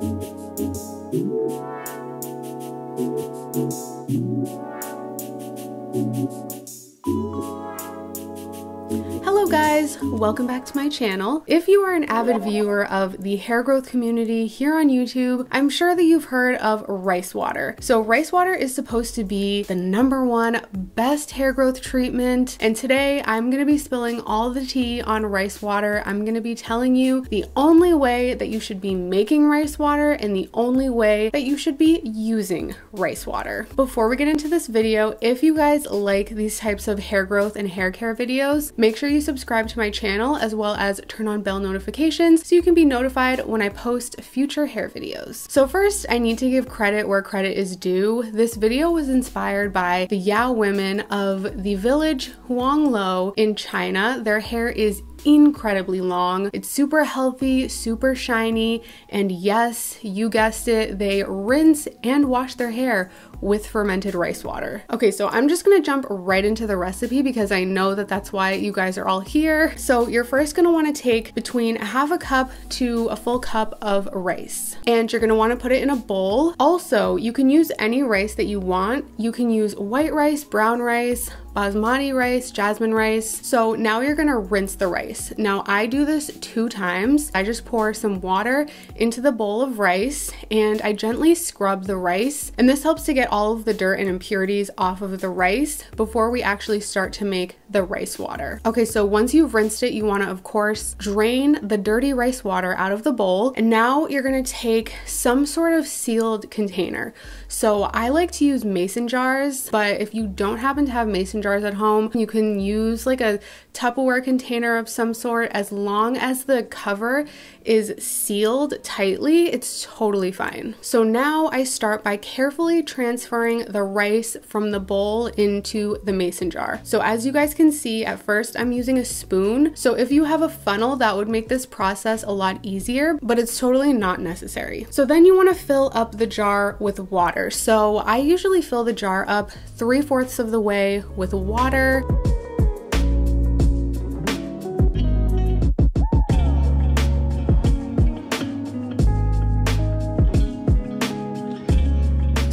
guys, welcome back to my channel. If you are an avid viewer of the hair growth community here on YouTube, I'm sure that you've heard of rice water. So rice water is supposed to be the number one best hair growth treatment. And today I'm gonna be spilling all the tea on rice water. I'm gonna be telling you the only way that you should be making rice water and the only way that you should be using rice water. Before we get into this video, if you guys like these types of hair growth and hair care videos, make sure you subscribe to my channel as well as turn on bell notifications so you can be notified when I post future hair videos. So first, I need to give credit where credit is due. This video was inspired by the Yao women of the village Huangluo in China. Their hair is incredibly long. It's super healthy, super shiny, and yes, you guessed it, they rinse and wash their hair with fermented rice water. Okay, so I'm just gonna jump right into the recipe because I know that that's why you guys are all here. So you're first gonna wanna take between half a cup to a full cup of rice and you're gonna wanna put it in a bowl. Also, you can use any rice that you want. You can use white rice, brown rice, basmati rice, jasmine rice. So now you're gonna rinse the rice. Now I do this two times. I just pour some water into the bowl of rice and I gently scrub the rice. And this helps to get all of the dirt and impurities off of the rice before we actually start to make the rice water. Okay, so once you've rinsed it, you wanna of course drain the dirty rice water out of the bowl. And now you're gonna take some sort of sealed container. So I like to use mason jars, but if you don't happen to have mason jars at home, you can use like a Tupperware container of some sort as long as the cover is sealed tightly, it's totally fine. So now I start by carefully transferring the rice from the bowl into the mason jar. So as you guys can see, at first I'm using a spoon. So if you have a funnel, that would make this process a lot easier, but it's totally not necessary. So then you wanna fill up the jar with water. So I usually fill the jar up three fourths of the way with water.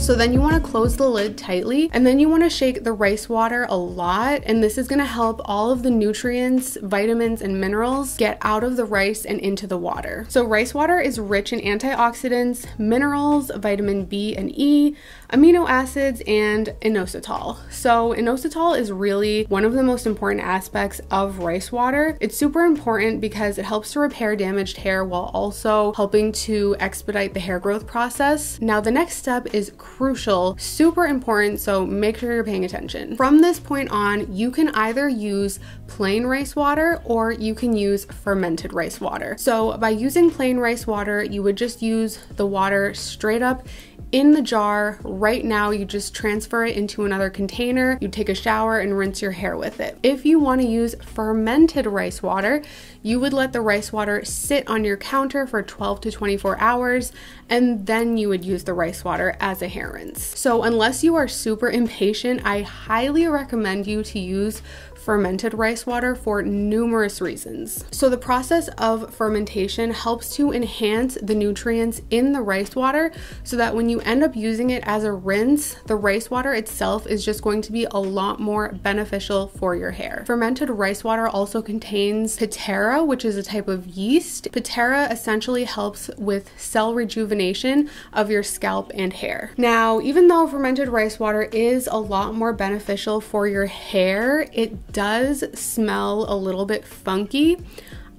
So then you want to close the lid tightly and then you want to shake the rice water a lot and this is going to help all of the nutrients, vitamins, and minerals get out of the rice and into the water. So rice water is rich in antioxidants, minerals, vitamin B and E, amino acids, and inositol. So inositol is really one of the most important aspects of rice water. It's super important because it helps to repair damaged hair while also helping to expedite the hair growth process. Now the next step is crucial, super important, so make sure you're paying attention. From this point on, you can either use plain rice water or you can use fermented rice water. So by using plain rice water, you would just use the water straight up in the jar right now. You just transfer it into another container, you take a shower and rinse your hair with it. If you want to use fermented rice water, you would let the rice water sit on your counter for 12 to 24 hours and then you would use the rice water as a hair rinse. So unless you are super impatient, I highly recommend you to use fermented rice water for numerous reasons. So the process of fermentation helps to enhance the nutrients in the rice water so that when you end up using it as a rinse, the rice water itself is just going to be a lot more beneficial for your hair. Fermented rice water also contains pitera, which is a type of yeast. Pitera essentially helps with cell rejuvenation of your scalp and hair. Now, even though fermented rice water is a lot more beneficial for your hair, it does smell a little bit funky.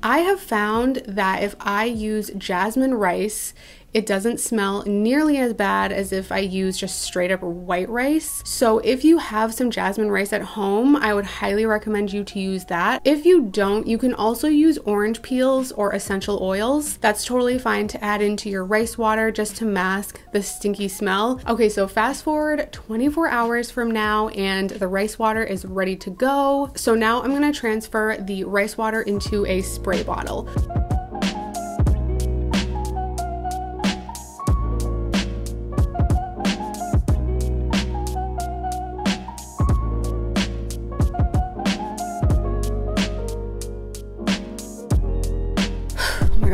I have found that if I use jasmine rice, it doesn't smell nearly as bad as if I use just straight up white rice. So if you have some jasmine rice at home, I would highly recommend you to use that. If you don't, you can also use orange peels or essential oils. That's totally fine to add into your rice water just to mask the stinky smell. Okay, so fast forward 24 hours from now and the rice water is ready to go. So now I'm gonna transfer the rice water into a spray bottle.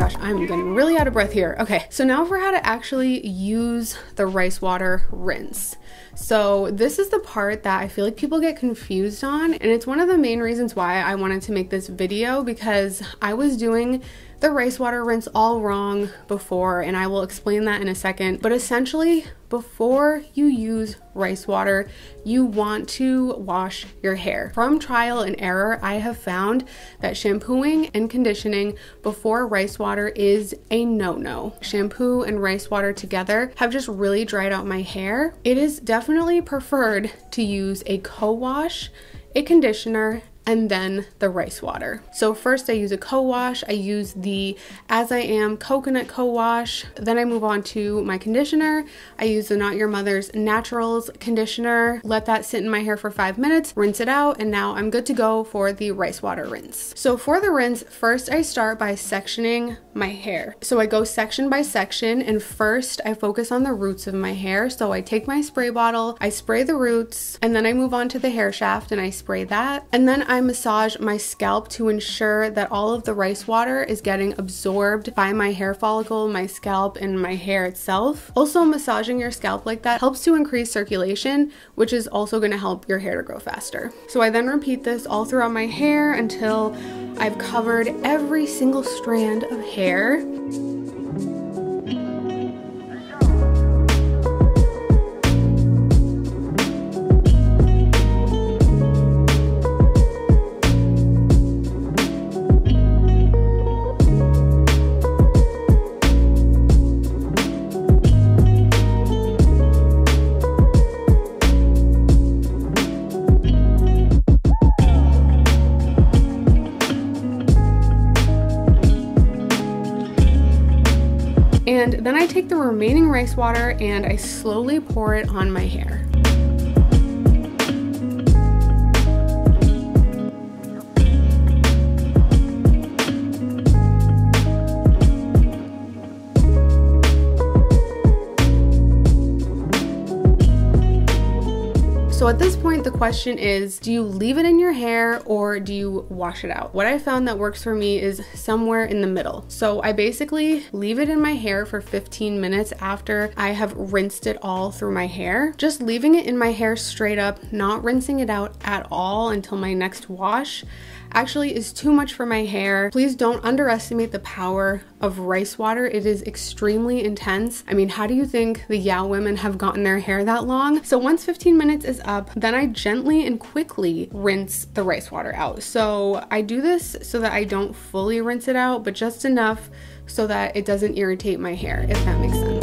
Gosh, I'm getting really out of breath here. Okay, so now for how to actually use the rice water rinse. So this is the part that I feel like people get confused on and it's one of the main reasons why I wanted to make this video because I was doing the rice water rinse all wrong before and I will explain that in a second. But essentially, before you use rice water, you want to wash your hair. From trial and error, I have found that shampooing and conditioning before rice water is a no-no. Shampoo and rice water together have just really dried out my hair. It is definitely preferred to use a co-wash a conditioner, and then the rice water. So first I use a co-wash, I use the As I Am coconut co-wash, then I move on to my conditioner. I use the Not Your Mother's Naturals conditioner, let that sit in my hair for five minutes, rinse it out, and now I'm good to go for the rice water rinse. So for the rinse, first I start by sectioning my hair. So I go section by section and first I focus on the roots of my hair. So I take my spray bottle, I spray the roots, and then I move on to the hair shaft and I spray that. And then I massage my scalp to ensure that all of the rice water is getting absorbed by my hair follicle, my scalp, and my hair itself. Also, massaging your scalp like that helps to increase circulation, which is also to help your hair to grow faster. So I then repeat this all throughout my hair until I've covered every single strand of hair. And then I take the remaining rice water and I slowly pour it on my hair. Question is, do you leave it in your hair or do you wash it out? What I found that works for me is somewhere in the middle. So I basically leave it in my hair for 15 minutes after I have rinsed it all through my hair. Just leaving it in my hair straight up, not rinsing it out at all until my next wash actually is too much for my hair. Please don't underestimate the power of rice water. It is extremely intense. I mean, how do you think the Yao women have gotten their hair that long? So once 15 minutes is up, then I gently and quickly rinse the rice water out. So I do this so that I don't fully rinse it out, but just enough so that it doesn't irritate my hair, if that makes sense.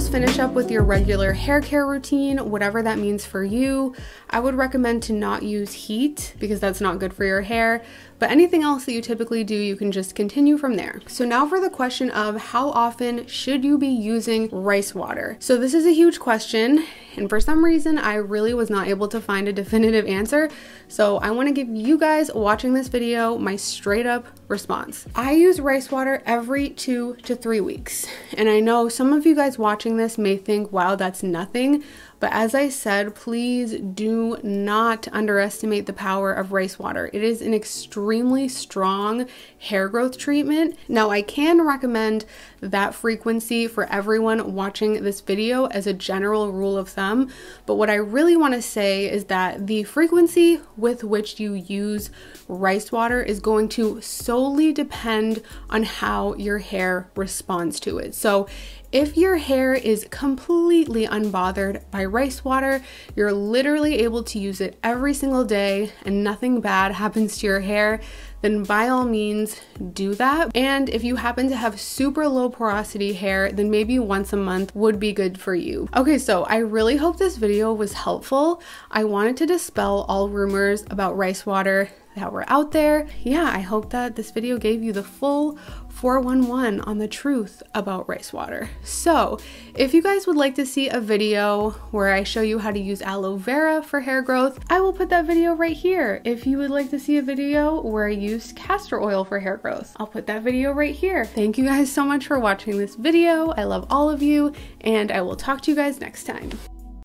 Just finish up with your regular hair care routine, whatever that means for you. I would recommend to not use heat because that's not good for your hair, but anything else that you typically do, you can just continue from there. So now for the question of how often should you be using rice water? So this is a huge question, and for some reason, I really was not able to find a definitive answer. So I wanna give you guys watching this video my straight up response. I use rice water every two to three weeks. And I know some of you guys watching this may think, wow, that's nothing. But as I said, please do not underestimate the power of rice water. It is an extremely strong hair growth treatment. Now, I can recommend that frequency for everyone watching this video as a general rule of thumb, but what I really want to say is that the frequency with which you use rice water is going to solely depend on how your hair responds to it. So, if your hair is completely unbothered by rice water, you're literally able to use it every single day and nothing bad happens to your hair, then by all means do that. And if you happen to have super low porosity hair, then maybe once a month would be good for you. Okay, so I really hope this video was helpful. I wanted to dispel all rumors about rice water that were out there. Yeah, I hope that this video gave you the full 411 on the truth about rice water. So, if you guys would like to see a video where I show you how to use aloe vera for hair growth, I will put that video right here. If you would like to see a video where I used castor oil for hair growth, I'll put that video right here. Thank you guys so much for watching this video. I love all of you, and I will talk to you guys next time.